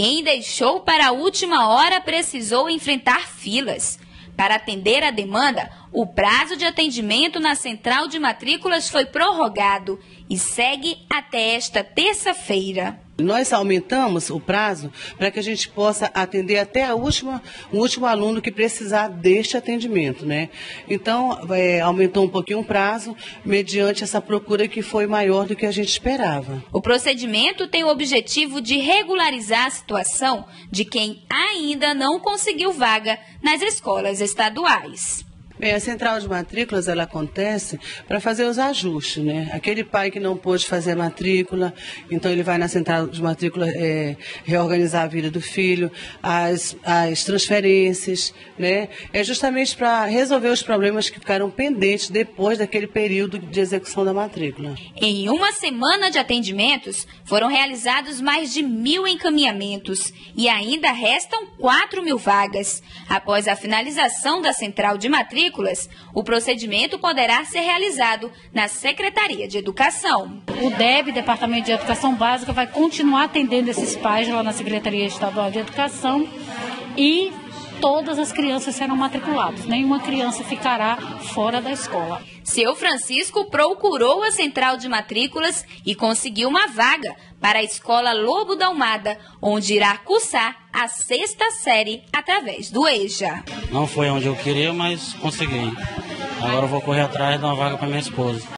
Quem deixou para a última hora precisou enfrentar filas. Para atender a demanda, o prazo de atendimento na central de matrículas foi prorrogado e segue até esta terça-feira. Nós aumentamos o prazo para que a gente possa atender até a última, o último aluno que precisar deste atendimento, né? Então, é, aumentou um pouquinho o prazo, mediante essa procura que foi maior do que a gente esperava. O procedimento tem o objetivo de regularizar a situação de quem ainda não conseguiu vaga nas escolas estaduais. Bem, a central de matrículas ela acontece para fazer os ajustes, né? Aquele pai que não pôde fazer matrícula, então ele vai na central de matrícula é, reorganizar a vida do filho, as, as transferências, né? É justamente para resolver os problemas que ficaram pendentes depois daquele período de execução da matrícula. Em uma semana de atendimentos, foram realizados mais de mil encaminhamentos e ainda restam 4 mil vagas. Após a finalização da central de matrícula, matrículas, o procedimento poderá ser realizado na Secretaria de Educação. O DEB, Departamento de Educação Básica, vai continuar atendendo esses pais lá na Secretaria Estadual de Educação e todas as crianças serão matriculadas. Nenhuma criança ficará fora da escola. Seu Francisco procurou a central de matrículas e conseguiu uma vaga para a Escola Lobo da Almada, onde irá cursar a sexta série através do EJA. Não foi onde eu queria, mas consegui. Agora eu vou correr atrás de uma vaga para minha esposa.